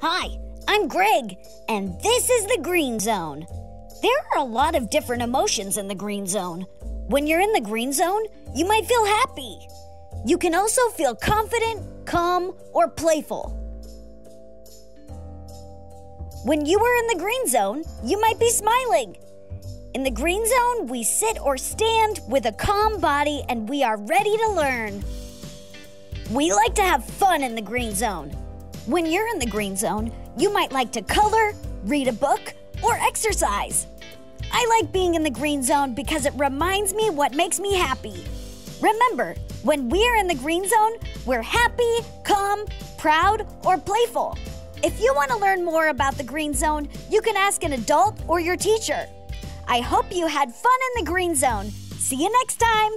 Hi, I'm Greg, and this is the Green Zone. There are a lot of different emotions in the Green Zone. When you're in the Green Zone, you might feel happy. You can also feel confident, calm, or playful. When you are in the Green Zone, you might be smiling. In the Green Zone, we sit or stand with a calm body and we are ready to learn. We like to have fun in the Green Zone. When you're in the Green Zone, you might like to color, read a book, or exercise. I like being in the Green Zone because it reminds me what makes me happy. Remember, when we're in the Green Zone, we're happy, calm, proud, or playful. If you want to learn more about the Green Zone, you can ask an adult or your teacher. I hope you had fun in the Green Zone. See you next time.